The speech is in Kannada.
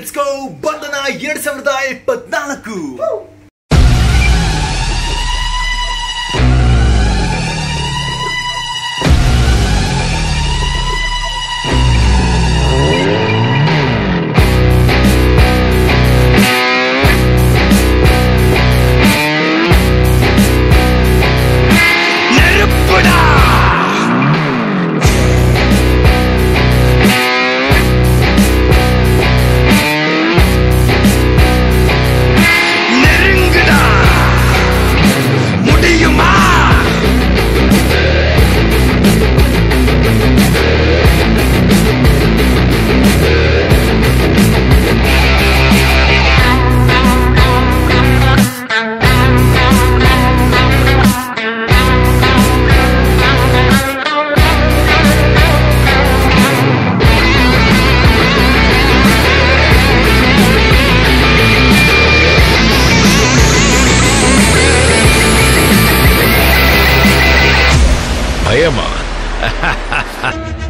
ಲೆಟ್ಸ್ ಗೋ ಬಂಧನ ಎರಡ್ ಸಾವಿರದ ಇಪ್ಪತ್ನಾಲ್ಕು. Lema.